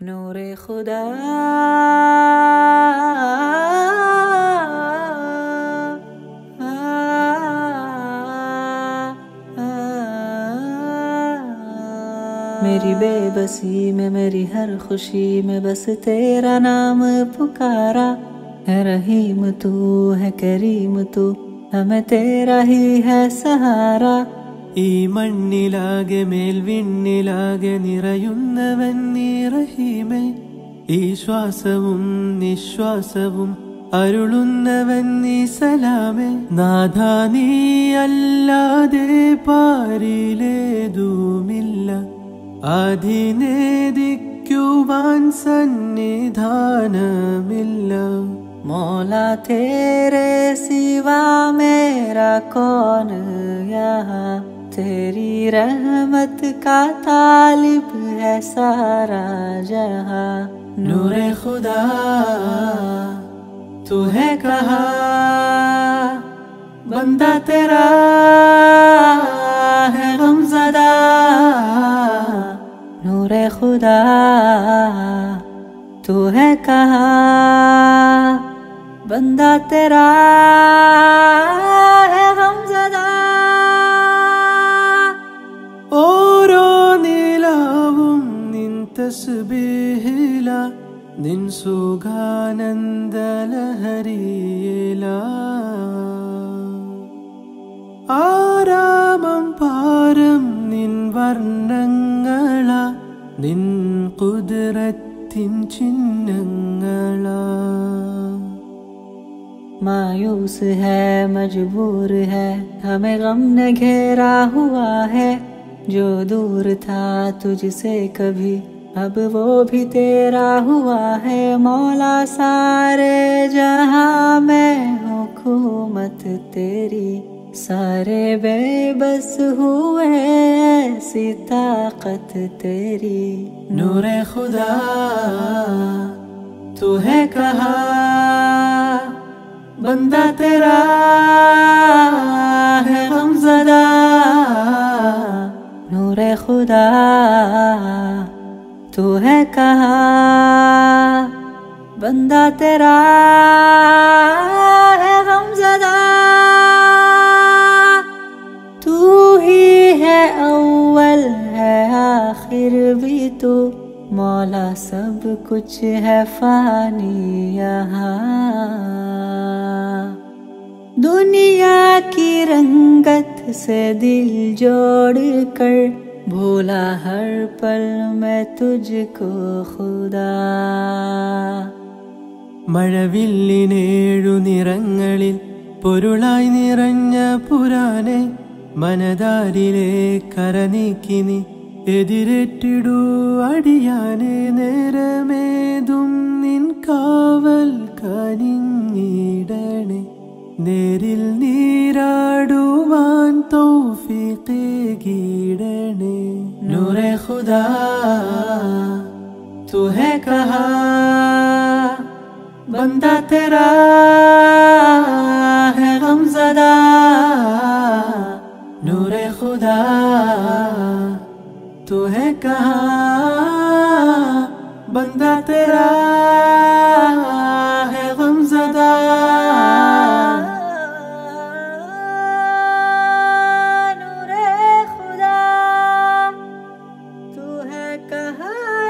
नूरे खुदा मेरी बेबसी में मेरी हर खुशी में बस तेरा नाम पुकारा है रहीम तू है करीम तू हमें तेरा ही है सहारा ഈ മണ്ണിലാകെ മേൽവിണ്ണിലാകെ നിറയുന്നവൻ നീ റഹീമേ ഈ ശ്വാസവും നിശ്വാസവും അരുളുന്നവൻ നീ സലാമേ. നാഥ നീ അല്ലാതെ പാരിലേതുമില്ല. അധിനേദിക്കുവാൻ സന്നിധാനമില്ല. മോല തേരെ സിവാ മേരാ കോൻ യഹാ तेरी रहमत का तालिब है सारा जहाँ। नूरे खुदा, तू है कहा, बंदा तेरा है गमजदा। नूरे खुदा, तू है कहा, बंदा तेरा നിൻ തസ്ബീഹില നിൻ സുഖാനന്ദലഹരിയില ആരാമം പാരം നിൻ വർണ്ണങ്ങള നിൻ കുതിരത്തിൻ ചിഹ്നങ്ങളാ मायूस है मजबूर है हमें गम ने घेरा हुआ है जो दूर था तुझसे कभी अब वो भी तेरा हुआ है मौला सारे जहाँ में हुकूमत तेरी। सारे बेबस हुए ऐसी ताकत तेरी। नूर खुदा, तू है कहा, बंदा तेरा है गमजदा कहा, बंदा तेरा है गमजदा। तू ही है अव्वल, है आखिर भी तू। मौला सब कुछ है फानी यहाँ। दुनिया की रंगत से दिल जोड़ कर भूला हर पल मैं तुझको खुदा മഴവില്ലിനേഴു നിറങ്ങളിൽ പൊരുളായി നിറഞ്ഞ പുരാനെ മനതാരിലെ കരനീക്കി നീ എതിരേറ്റിടൂ അടിയാനെ നേരമേതും നിൻ കാവൽ കനിഞ്ഞിടണേ नूर खुदा, तू है कहा? बंदा तेरा है गमजदा। नूर खुदा, तू है कहा? बंदा तेरा कहा